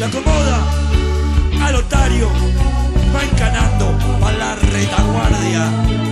la acomoda al otario, va encanando para la retaguardia.